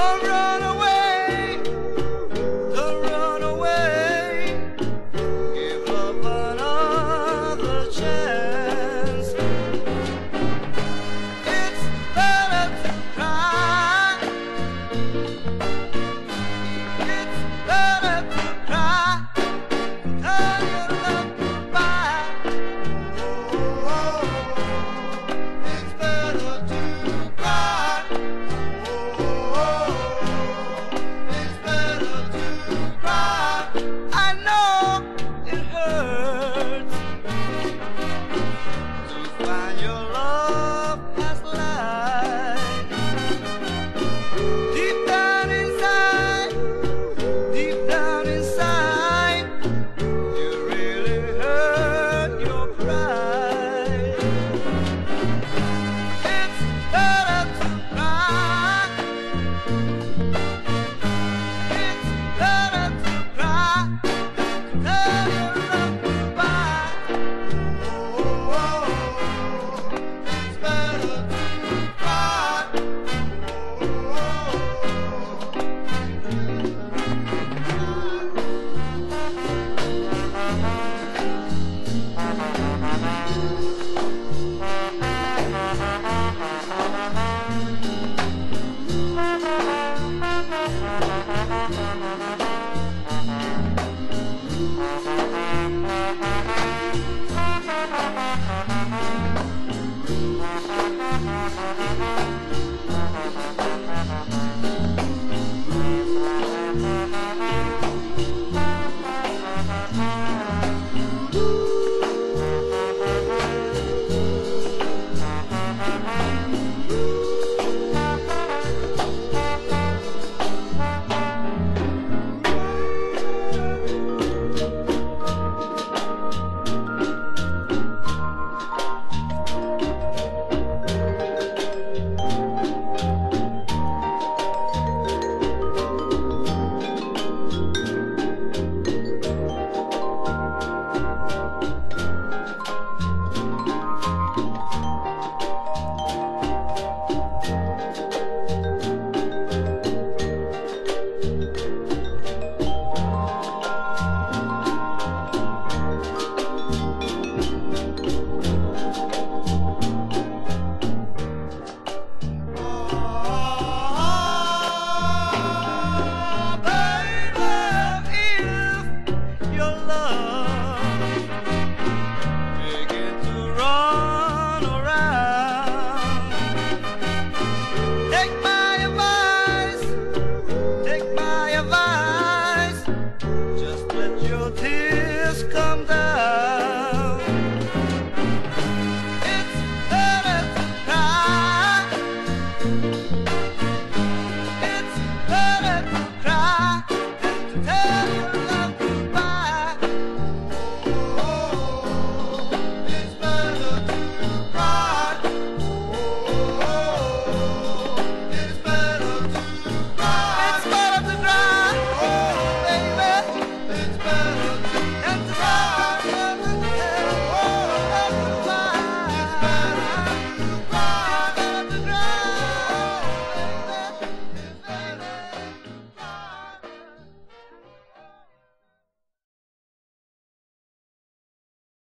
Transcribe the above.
Don't run away. Hurts